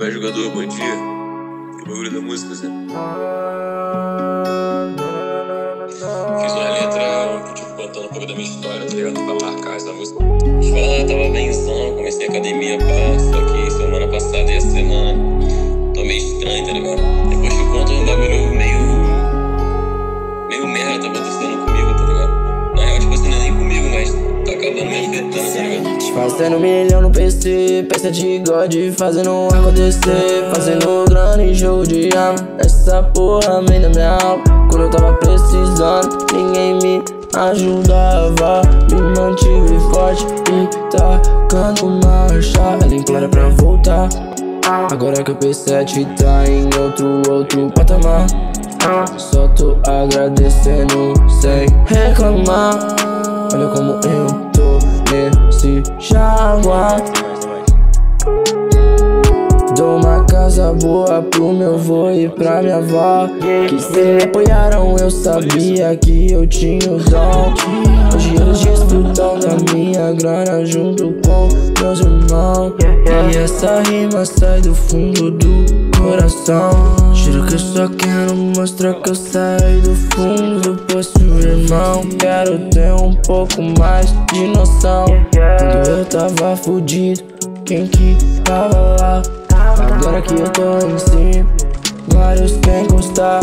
Vai jogador, bom dia. Que bagulho da música, Zé? Fiz uma letra, tipo, contando um pouco da minha história, tá ligado? Pra marcar essa música. Escola tava benzão, comecei a academia, pá. Só que semana passada e essa semana tô meio estranho, tá ligado? Depois que eu conto um bagulho meio. meio merda tá acontecendo Fazendo milhão no PC, peça de God, fazendo acontecer. Fazendo grana em jogo de arma. Essa porra vem da minha alma. Quando eu tava precisando, ninguém me ajudava. Me mantive forte e tacando marcha. Ela implora pra voltar. Agora que o P7 tá em outro, outro patamar. Só tô agradecendo sem reclamar. Olha como eu nesse jaguar Dou uma casa boa pro meu vô e pra minha avó. Que se me apoiaram eu sabia que eu tinha o dom. Hoje eles desfrutam da minha grana junto com meus irmãos. E essa rima sai do fundo do coração Juro que eu só quero mostrar que eu saí do fundo. Do poço, irmão Quero ter um pouco mais de noção. Quando eu tava fudido, quem que tava lá? Agora que eu tô em cima, vários querem encostar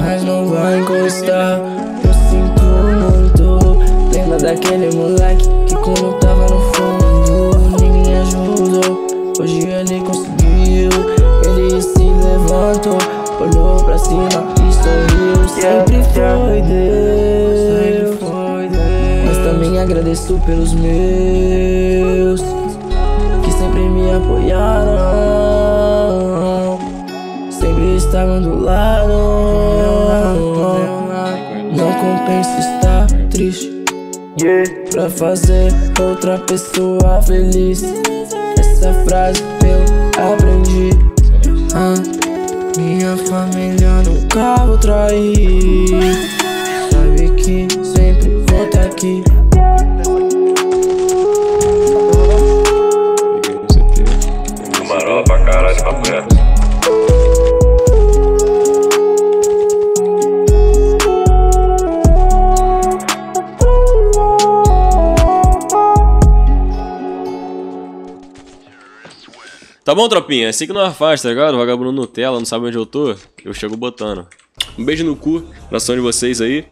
Mas não vai encostar. Eu sinto muito Lembra daquele moleque que quando tava no fundo Ninguém ajudou. Hoje ele se levantou Olhou pra cima e sorriu. Sempre foi Deus. Mas também agradeço pelos meus Que sempre me apoiaram. Sempre estavam do lado. Não compensa estar triste Pra fazer outra pessoa feliz. Essa frase Família nunca vou trair Sabe que sempre vou tá aqui Marola pra caralho, papo reto. Tá bom, tropinha? É assim que nós faz, tá ligado? Vagabundo Nutella, não sabe onde eu tô? Eu chego botando. Um beijo no cu, abração de vocês aí.